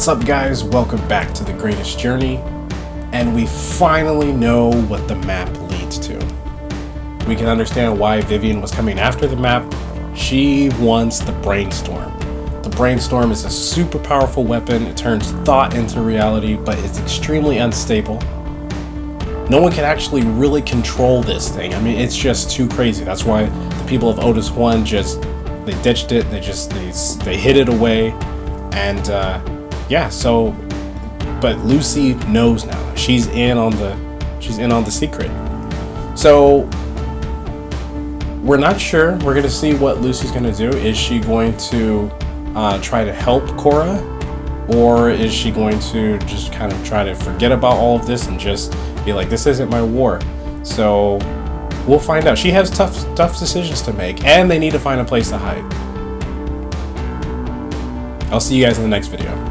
What's up guys? Welcome back to The Greatest Journey. And we finally know what the map leads to. We can understand why Vivian was coming after the map. She wants the Brainstorm. The Brainstorm is a super powerful weapon. It turns thought into reality, but it's extremely unstable. No one can actually really control this thing. I mean, it's just too crazy. That's why the people of Otis 1 just, they ditched it. They just, they, they hid it away. And, uh, yeah, so but Lucy knows now. She's in on the she's in on the secret. So we're not sure. We're gonna see what Lucy's gonna do. Is she going to uh, try to help Cora, or is she going to just kind of try to forget about all of this and just be like, "This isn't my war"? So we'll find out. She has tough tough decisions to make, and they need to find a place to hide. I'll see you guys in the next video.